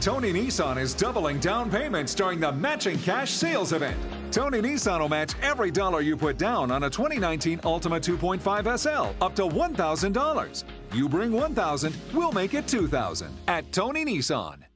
Tony Nissan is doubling down payments during the Matching Cash sales event. Tony Nissan will match every dollar you put down on a 2019 Altima 2.5 SL up to $1,000. You bring 1,000, we'll make it 2,000 at Tony Nissan.